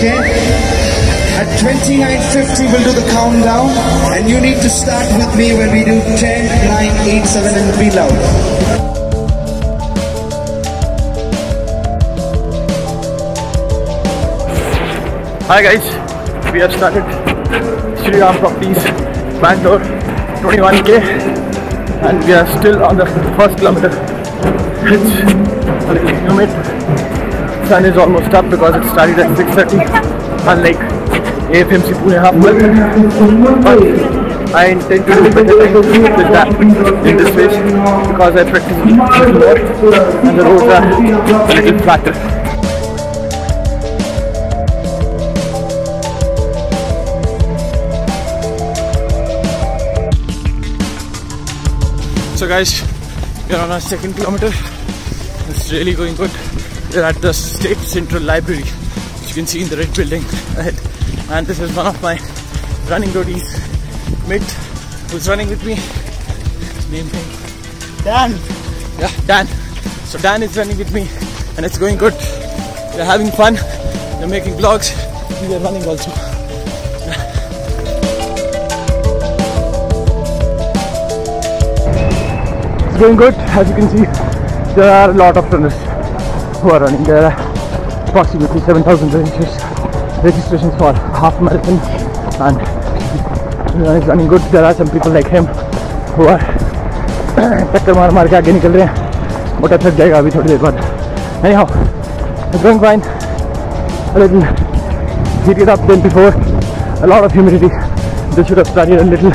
Okay? At 29.50 we'll do the countdown and you need to start with me when we do 10, 9, 8, 7 and be loud. Hi guys, we have started Sriram Properties, Bangalore, 21k, and we are still on the first kilometer. It's a little humid. Sun is almost up because it started at 6:30, unlike AFMC Pune half marathon. But I intend to do better with that in this race because I practice a more and the roads are a little flatter. So guys, we are on our second kilometer. It's really going good. We're at the State Central Library, which you can see in the red building ahead. And this is one of my running roadies, Mitt, who's running with me. Name him Dan. Yeah, Dan. So Dan is running with me, and it's going good. We're having fun. We're making vlogs. We are running also. It's going good. As you can see, there are a lot of runners who are running. There are approximately 7,000 registrations, registrations for half marathon, and you know, it's running good. There are some people like him who are टक्कर मार मार के आगे निकल रहे हैं मोटा थक जाएगा अभी थोड़ी देर बाद anyhow it's going fine a little heated up than before a lot of humidity this should have started a little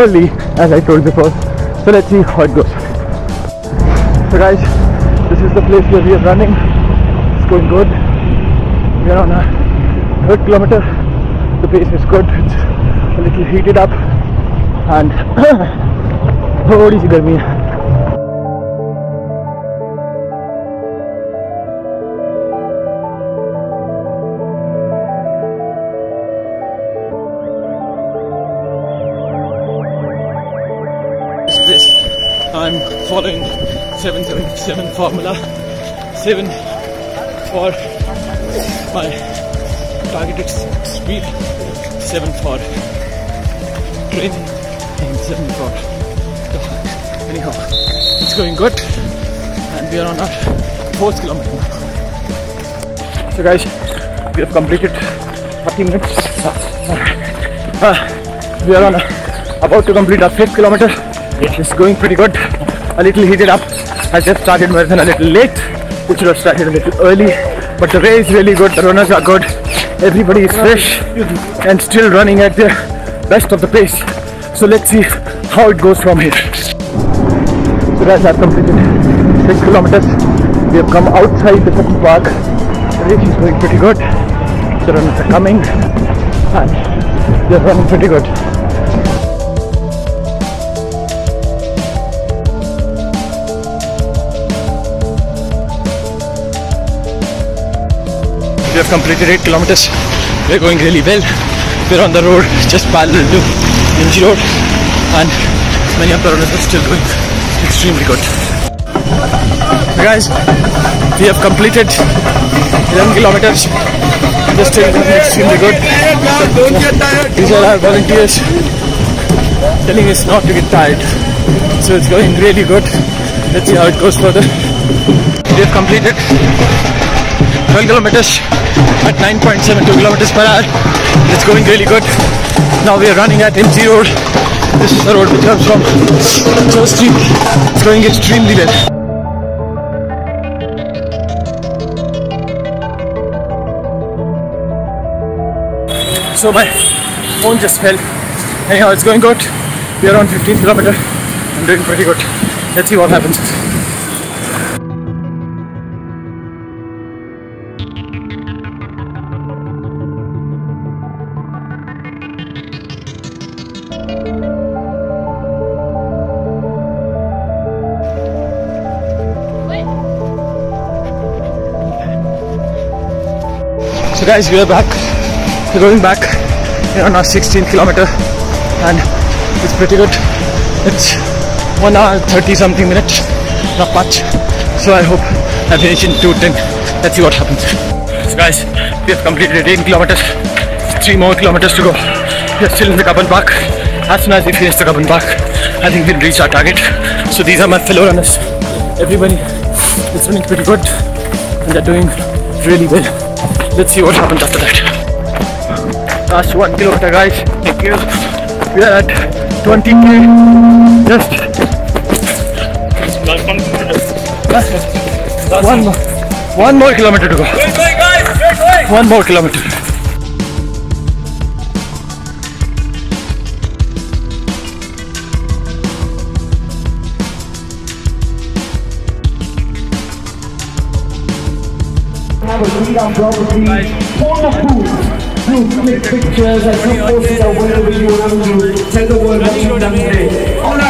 early as I told before so let's see how it goes so guys this is the place where we are running it's going good we are on a third kilometer the pace is good it's a little heated up and थोड़ी सी गर्मी है this place. I'm following 777 formula. 7 for my targeted speed. 7 for training and 7 for anyhow it's going good. And we are on our fourth kilometer now so guys we have completed 40 minutes. Uh, we are on about to complete our fifth kilometer. It's going pretty good a little heated up. I just started marathon a little late which have started a little early. But the race is really good the runners are good. Everybody is fresh and still running at the best of the pace. So let's see how it goes from here. So guys I've completed 6 kilometers. We have come outside the second park. The race is going pretty good. The runners are coming and they're running pretty good We have completed 8 kilometers. We're going really well. We're on the road just parallel to MG Road and many of the runners are still going extremely good. Guys, we have completed 11 kilometers. We're still going extremely good. These are our volunteers telling us not to get tired. So it's going really good. Let's see how it goes further. We have completed 12 kilometers at 9.72 kilometers per hour. It's going really good. Now we are running at MG Road. This is the road which comes from Church Street. It's going extremely well. So my phone just fell. Anyhow, it's going good. We are on 15 kilometer. I'm doing pretty good. Let's see what happens. So guys, we are back. We're going back. On our 16th kilometer and it's pretty good. It's 1 hour 30 something minutes, not much. So I hope I finish in 210. Let's see what happens. So guys, we have completed 18 kilometers. Three more kilometers to go. We are still in the Cubbon Park. As soon as we finish the Cubbon Park, I think we'll reach our target. So these are my fellow runners. Everybody is running pretty good and they're doing really well. Let's see what happens after that. Last one kilometer, guys. Thank you. We are at 20k. Just one more, one more kilometer to go. One more kilometer. Have a read on property for the food. Do click pictures and some posters or whatever you want to. Tell the world what you've done today.